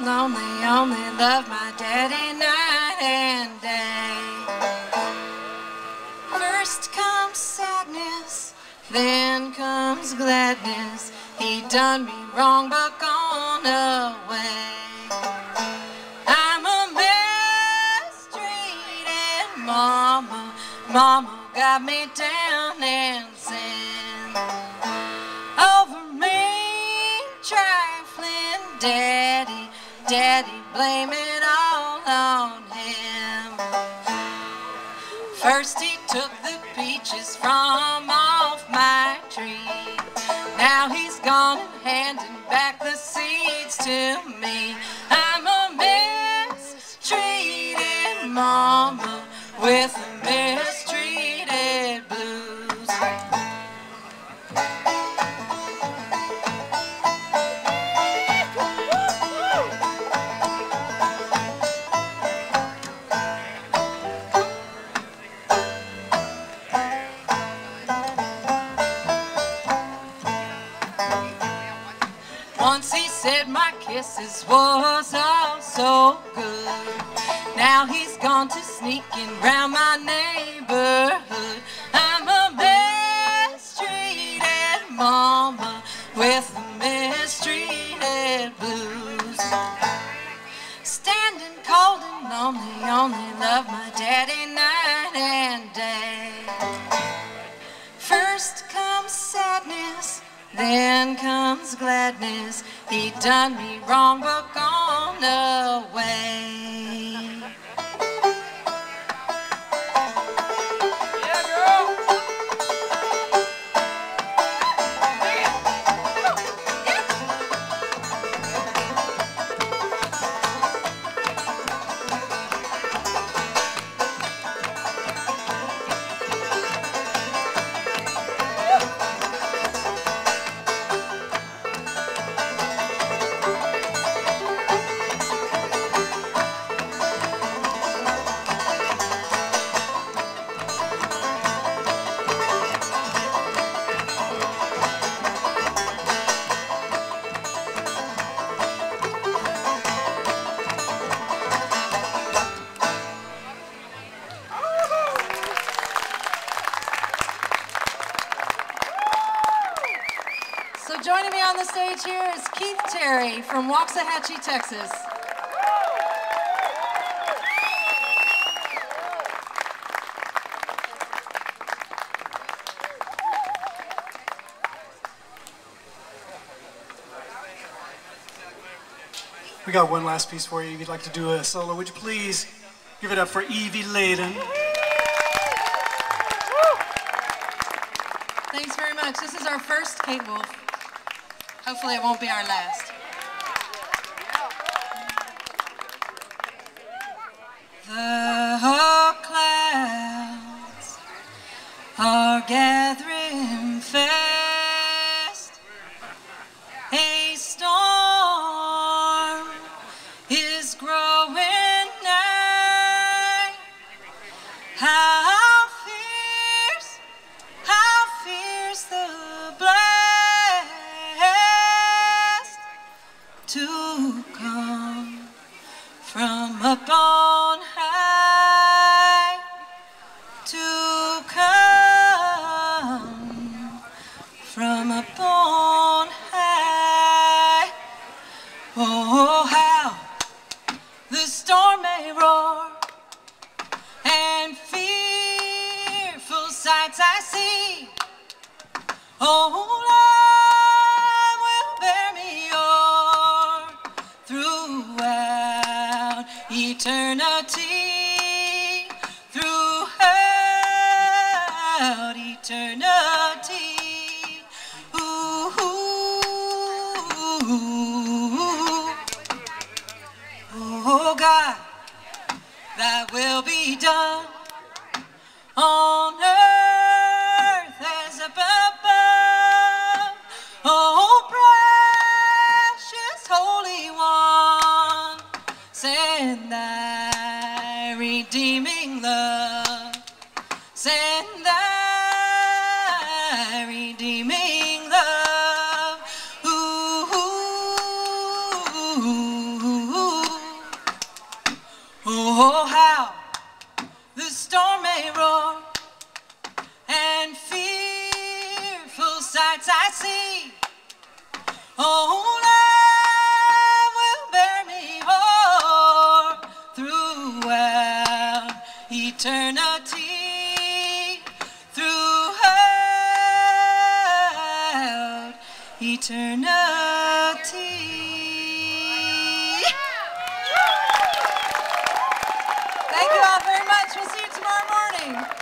I'm lonely, only love my daddy night and day. First comes sadness, then comes gladness. He done me wrong but gone away. I'm a mistreated mama, mama got me down and sin over me, trifling daddy, daddy, blame it all on him. First he took the peaches from off my tree. Now he's gone and handing back the seeds to me. I'm a mistreated mama with a mistreated Once he said my kisses was all so good. Now he's gone to sneaking round my neighborhood. I'm a mistreated mama with mistreated blues. Standing cold and lonely, only love my daddy night and day. Then comes gladness. He done me wrong but gone away. So joining me on the stage here is Keith Terry from Waxahachie, Texas. We got one last piece for you. If you'd like to do a solo, would you please give it up for Evie Ladin? Thanks very much. This is our first Kate Wolf. Hopefully it won't be our last. The from up on high to come from up on high. Oh, how the storm may roar and fearful sights I see. Oh, oh God, thy will be done on earth as above. Oh, precious Holy One, send thy redeeming love. Send thy redeeming I and fearful sights I see. Oh, love will bear me o'er throughout eternity, throughout eternity. Thank you all very much. We'll see you tomorrow morning morning.